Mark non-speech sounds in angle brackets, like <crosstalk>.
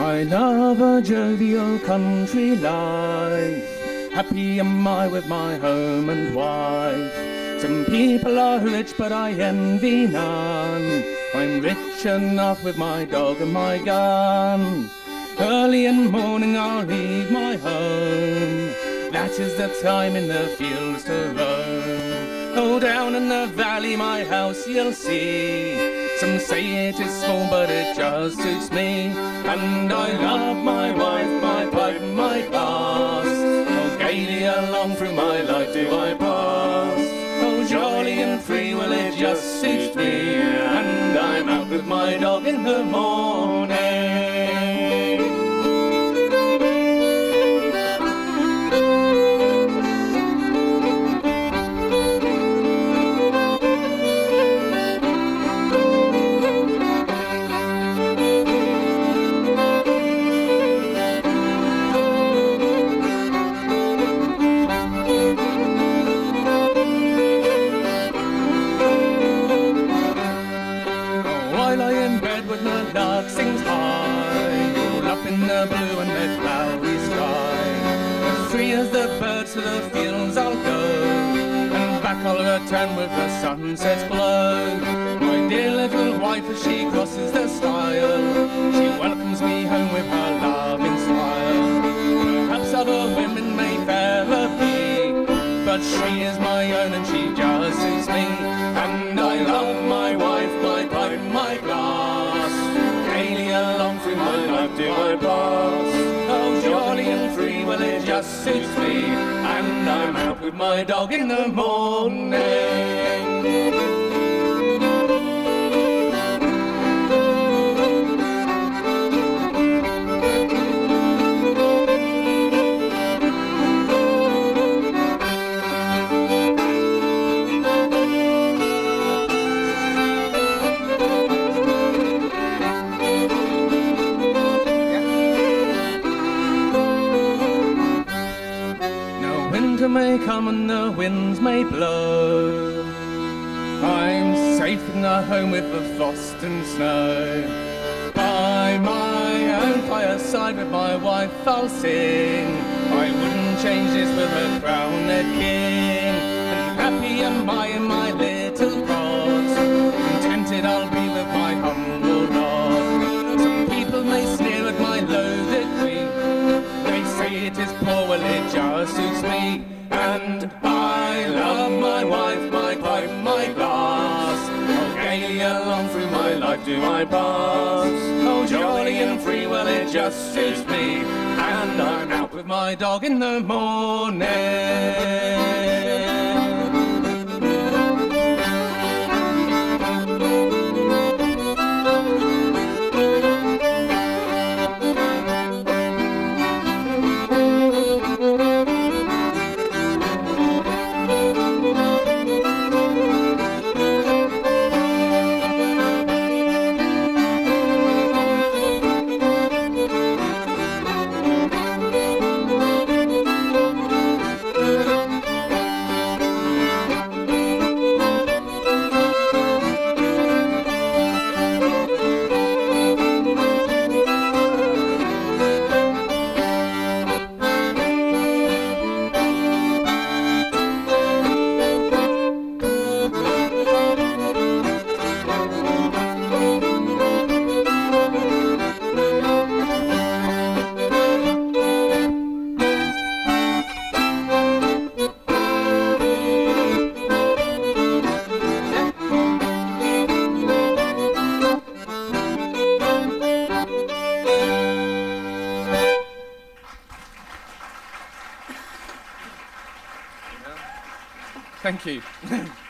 of a jovial country life. Happy am I with my home and wife. Some people are rich, but I envy none. I'm rich enough with my dog and my gun. Early in the morning I'll leave my home. That is the time in the fields to roam. Oh, down in the valley, my house you'll see. Some say it is small, but it just suits me. And I love my wife, my pipe, my glass. Oh, gaily along through my life do I pass. Oh, jolly and free, well, it just suits me. And I'm out with my dog in the morning. The blue and the cloudy sky. As free as the birds to the fields I'll go, and back I'll return with the sunset's glow. My dear little wife as she crosses the stile, she welcomes me home with her loving smile. Perhaps other women may fairer be, but she is my own and she just suits me. And do I pass. Oh, jolly and free, well it just suits me. And I'm out with my dog in the morning. May come and the winds may blow. I'm safe in the home with the frost and snow. By my own fireside with my wife I'll sing. I wouldn't change this with a crowned king. And happy am I in my little I love my wife, my pipe, my glass. Oh, gaily along through my life do I pass. Oh, jolly and free, well it just suits me. And I'm out with my dog in the morning. <laughs>